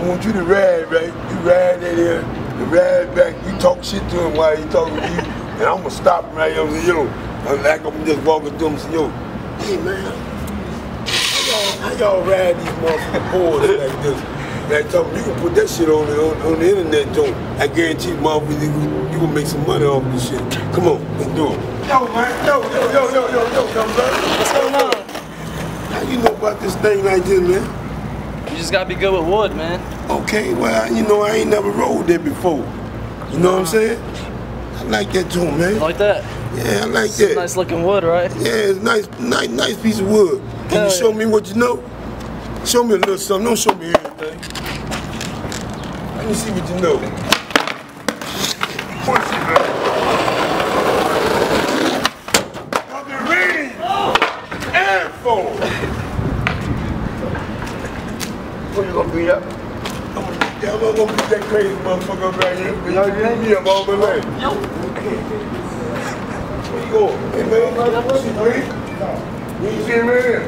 to the rad, right? You ride in here, the rad back, you talk shit to him while he talking to you, and I'm gonna stop him right here and say, yo, I'm like I'm just walking through him and say, yo, hey man, how y'all, how y'all ride these motherfucking boards like this? Tell me you can put that shit on the, on, on the internet, don't I guarantee motherfuckers you, you gonna make some money off this shit. Come on, let's do it. Yo, man, yo, yo, yo, yo, yo, yo, yo, brother. What's going on? How you know about this thing like this, man? You just gotta be good with wood, man. Okay, well, you know, I ain't never rode there before. You know what I'm saying? I like that too, man. Like that. Yeah, I like It's that. nice looking wood, right? Yeah, it's nice, nice, nice piece of wood. Can Hell you show yeah. me what you know? Show me a little something. Don't show me everything. Let me see what you know. Push it, man. I've been and phone. What you gonna beat up? Yeah, I'm gonna beat that crazy motherfucker right here. But you beat me up all my life. Where you going? Hey man? You see me in?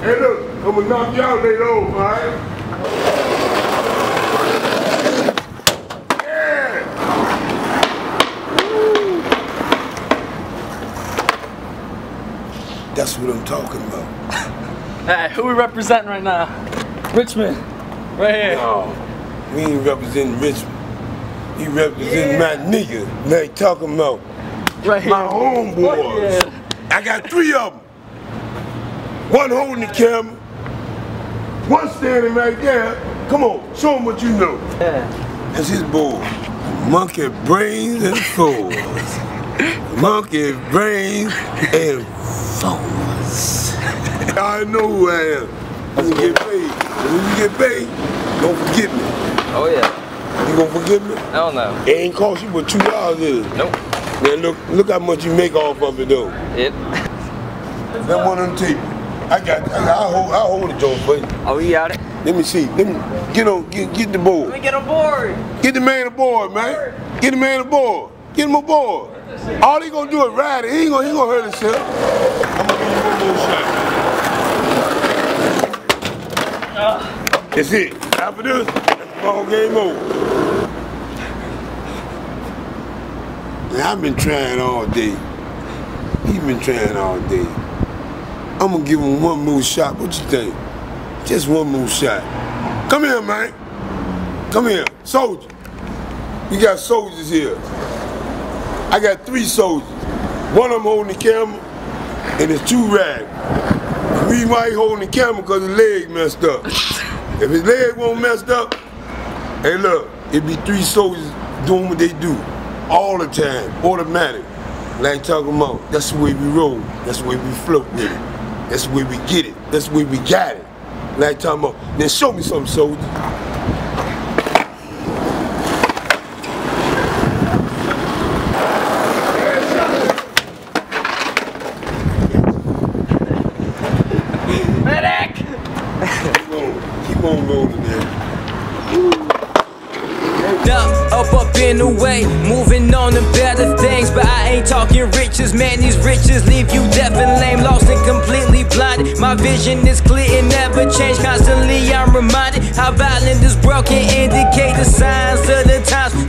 Hey look, I'm gonna knock out later on, alright? Yeah! That's what I'm talking about. Hey, who we representing right now? Richmond. Right here. No, we ain't representing Richmond. He representing my nigga. Like talking about Right here. my homeboys. Oh, yeah. I got three of them. One holding the camera, one standing right there. Come on, show him what you know. Yeah. That's his boy. Monkey brains and fours. Monkey brains and fours. I know who I am. When you get paid, when you get paid, don't forget me. Oh yeah. You gonna forget me? Hell no. It ain't cost you but two dollars, is it? Nope. Man, look, look how much you make off of it though. It. That one on tape. I got, I got, I'll hold, I'll hold it, Joe, for you. Oh, you got it? Let me see. Let me get on, get, get the board. Let me get on board. Get the man aboard, man. Get the man aboard. Get him aboard. All he gonna do is ride it. He ain't gonna, he gonna hurt himself. I'm gonna give you one more shot. That's it. After this, ball game over. And I've been trying all day. He's been trying all day. I'm gonna give him one more shot. What you think? Just one more shot. Come here, man. Come here, soldier. We got soldiers here. I got three soldiers. One of them holding the camera, and there's two rags. Reason why he holding the camera because his leg messed up. If his leg won't messed up, hey look, it be three soldiers doing what they do all the time, automatic. Like talking about, that's the way we roll. That's the way we float with it. That's the way we get it. That's the way we got it. Like talking about, then show me something, soldier. Keep on. Up, up, in the way, moving on to better things. But I ain't talking riches, man. These riches leave you deaf and lame, lost and completely blinded. My vision is clear and never change. Constantly, I'm reminded how violent this world can indicate the signs of.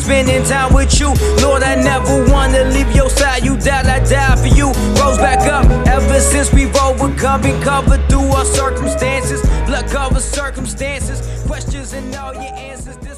Spending time with you, Lord, I never wanna leave your side. You died, I died for you. Rose back up ever since we've overcome, been covered through our circumstances. Blood covered circumstances, questions and all your answers. This